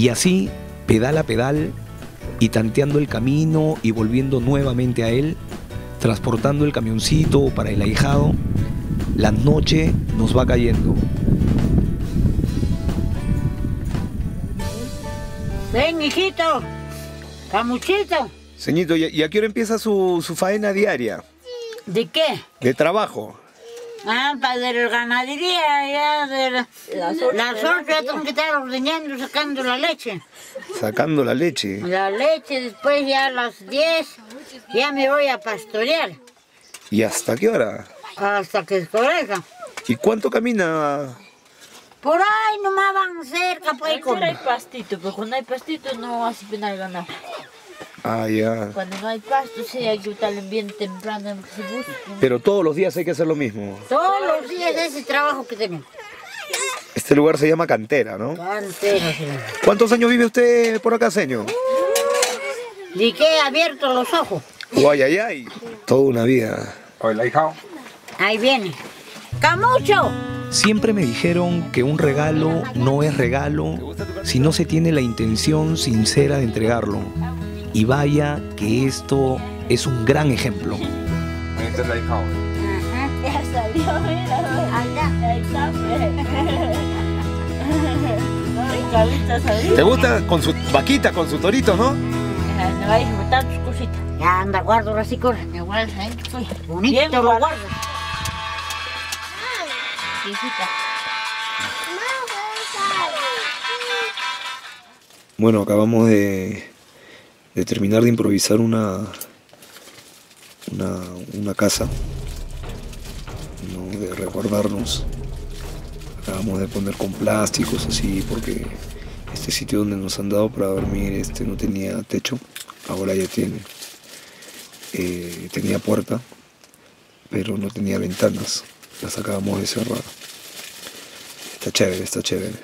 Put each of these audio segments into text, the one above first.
Y así, pedal a pedal, y tanteando el camino y volviendo nuevamente a él, transportando el camioncito para el ahijado, la noche nos va cayendo. Ven, hijito. Camuchito. Señito, ¿y a qué hora empieza su, su faena diaria? ¿De qué? De trabajo. Ah, para de la ganadería, ya de la- las ya tengo que estar ordeñando, sacando la leche. Sacando la leche. La leche, después ya a las 10, ya me voy a pastorear, ¿Y hasta qué hora? hasta que escoreja. ¿Y cuánto camina? Por ahí nomás van cerca, pues, Ahí con... hay pastito, pero cuando hay pastito no hace pena ganar. Ah, ya. Cuando no hay pasto sí hay que estar bien temprano en que se busque. Pero todos los días hay que hacer lo mismo. Todos los días ese trabajo que tenemos. Este lugar se llama Cantera, ¿no? Cantera, señor. ¿Cuántos años vive usted por acá, señor? ¿De qué he abierto los ojos? Ay, ay, ay. Toda una vida. Hola, hija. Ahí viene. ¡Camucho! Siempre me dijeron que un regalo no es regalo si no se tiene la intención sincera de entregarlo. Y vaya que esto es un gran ejemplo. Ya salió, mira. Carlita salió. ¿Te gusta con su vaquita, con su torito, no? No vais a botar tus cositas. Ya anda, guardo así, corre. Me guardas pues. Bonito Bien lo guardo. Hijita. Bueno, acabamos de, de terminar de improvisar una, una, una casa, ¿no? de resguardarnos. Acabamos de poner con plásticos así porque este sitio donde nos han dado para dormir este no tenía techo, ahora ya tiene. Eh, tenía puerta, pero no tenía ventanas, las acabamos de cerrar. Está chévere, está chévere.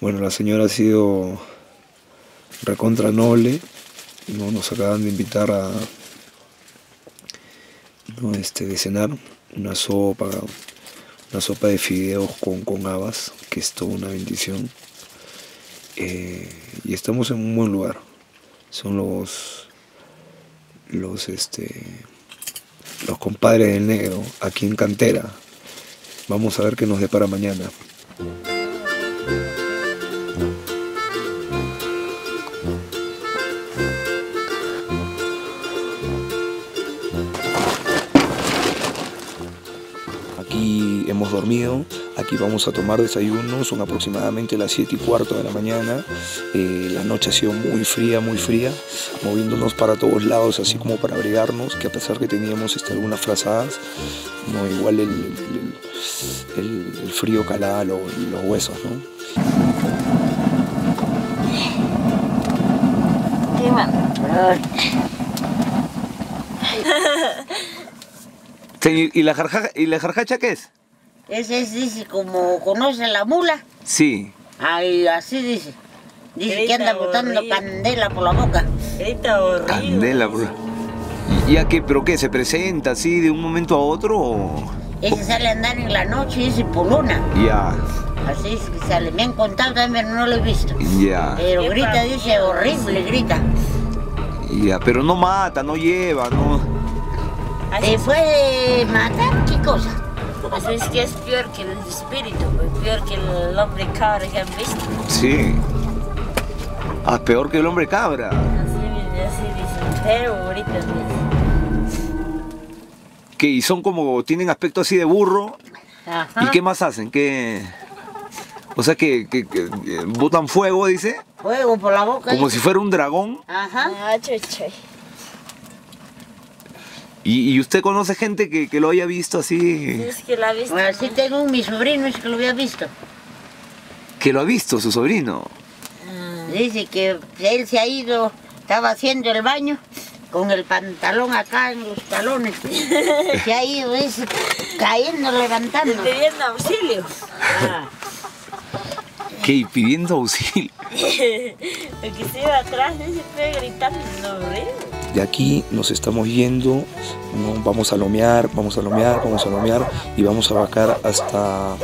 Bueno, la señora ha sido recontra noble. ¿No? Nos acaban de invitar a ¿no? este, de cenar una sopa, una sopa de fideos con, con habas, que es toda una bendición. Eh, y estamos en un buen lugar. Son los los este los compadres del negro aquí en cantera. Vamos a ver qué nos depara mañana. Hemos dormido, aquí vamos a tomar desayuno, son aproximadamente las 7 y cuarto de la mañana. Eh, la noche ha sido muy fría, muy fría, moviéndonos para todos lados, así como para abrigarnos, que a pesar que teníamos este, algunas frazadas, no, igual el, el- el- el frío calaba lo- los huesos. ¿no? Qué bueno. ¿Y la, jarja, ¿Y la jarjacha qué es? Ese es, dice, como conoce la mula. Sí. Ay, así dice. Dice que anda botando candela por la boca. Grita horrible. Candela, bro. ¿Y ya qué? ¿Pero qué? ¿Se presenta así de un momento a otro o...? Ese sale a andar en la noche y dice polona. Ya, Así es que sale. Me han contado también, pero no lo he visto. ya, Pero grita, dice horrible, grita. ya. Pero no mata, no lleva, no... ¿Te puede matar? ¿Qué cosa? Así es que es peor que el espíritu, pues, peor que el hombre cabra que han visto. Sí. Ah, peor que el hombre cabra. Así, así dicen, pero ahorita. Que y son como, tienen aspecto así de burro. Ajá. ¿Y qué más hacen? ¿Qué...? O sea que, que- que, eh, botan fuego, dice, Fuego por la boca. como si fuera un dragón. Ajá. Ah. ¿Y, y usted conoce gente que, que lo haya visto así? Es que la vista. Así tengo un mi sobrino, es que lo había visto. Que lo ha visto su sobrino. Dice que él se ha ido, estaba haciendo el baño con el pantalón acá en los talones. Se ha ido, dice, cayendo, levantando. Pidiendo auxilio. Ah, ¿Qué? ¿Y pidiendo auxilio? Porque se iba atrás, se fue gritando, no horrible. De aquí nos estamos yendo, ¿no? vamos a lomear, vamos a lomear, vamos a lomear y vamos a bajar hasta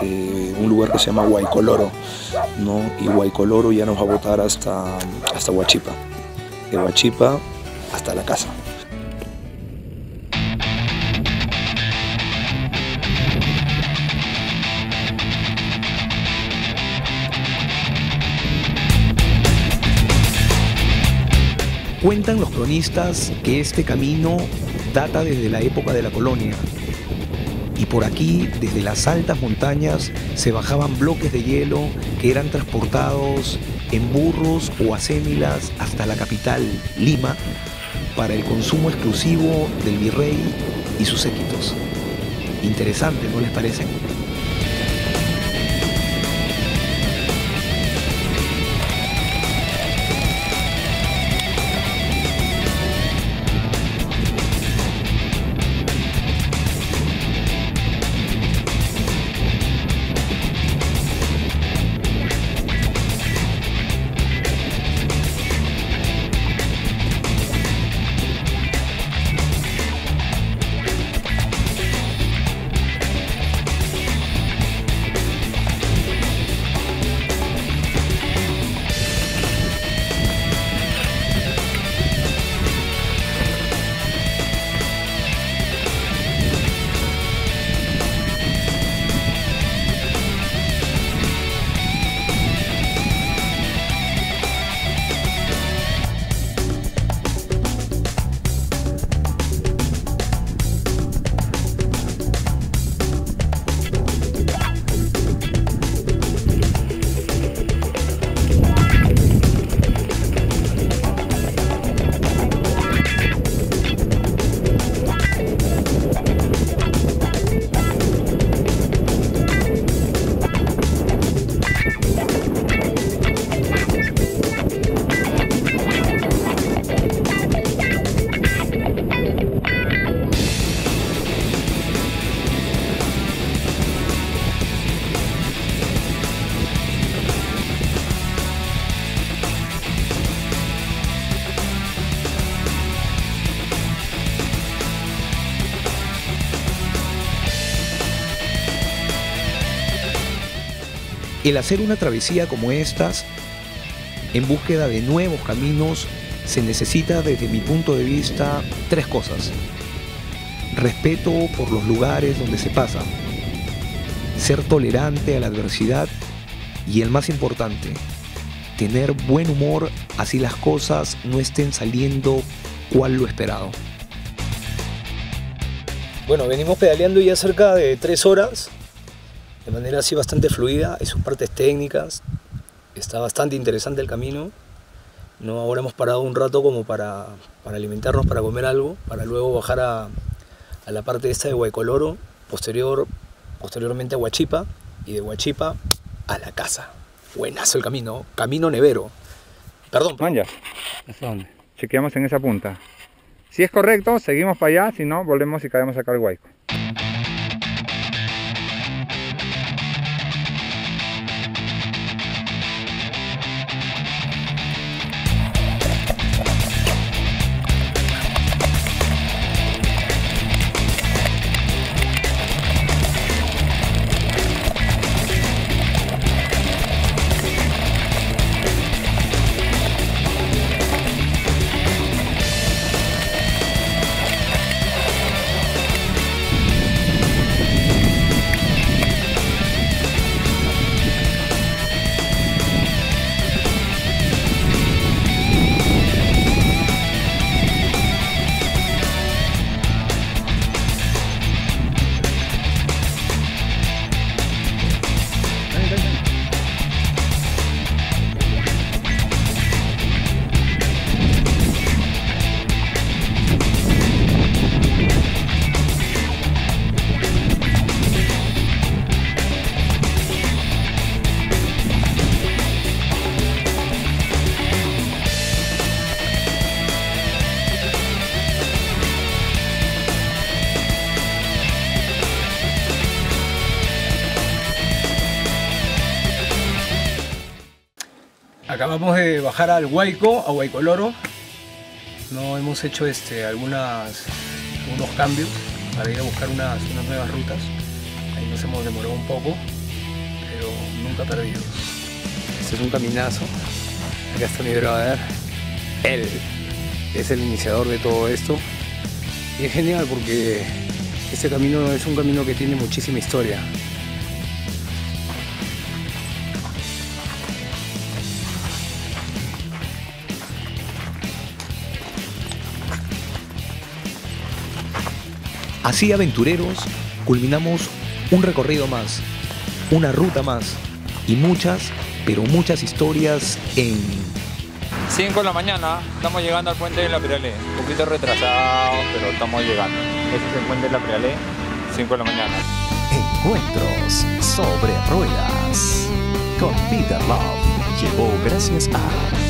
eh, un lugar que se llama Guaycoloro. ¿no? Y Guaycoloro ya nos va a botar hasta, hasta Huachipa. De Huachipa hasta la casa. Cuentan los cronistas que este camino data desde la época de la colonia. Y por aquí, desde las altas montañas, se bajaban bloques de hielo que eran transportados en burros o acémilas hasta la capital, Lima, para el consumo exclusivo del virrey y sus séquitos. Interesante, ¿no les parece? El hacer una travesía como estas, en búsqueda de nuevos caminos, se necesita desde mi punto de vista tres cosas. Respeto por los lugares donde se pasa, ser tolerante a la adversidad y el más importante, tener buen humor así las cosas no estén saliendo cual lo esperado. Bueno, venimos pedaleando ya cerca de tres horas de manera así bastante fluida, hay sus partes técnicas, está bastante interesante el camino. ¿no? Ahora hemos parado un rato como para, para alimentarnos, para comer algo, para luego bajar a, a la parte esta de Huaycoloro, posterior, posteriormente a Huachipa y de Huachipa a la casa. Buenazo el camino, camino nevero. Perdón. Manja, ¿hasta dónde? Chequeamos en esa punta. Si es correcto, seguimos para allá, si no, volvemos y caemos acá al Huayco. Acabamos de bajar al Huayco, a Huaycoloro. No hemos hecho este, algunas, algunos cambios para ir a buscar unas, unas nuevas rutas. Ahí nos hemos demorado un poco, pero nunca perdidos. Este es un caminazo. Acá está mi brother. Él es el iniciador de todo esto. Y es genial porque este camino es un camino que tiene muchísima historia. Así aventureros, culminamos un recorrido más, una ruta más y muchas, pero muchas historias en 5 de la mañana, estamos llegando al puente de la Piralé. Un poquito retrasados, pero estamos llegando. Ese es el puente de la Piralé, 5 de la mañana. Encuentros sobre Ruedas con Peter Love. Llegó gracias a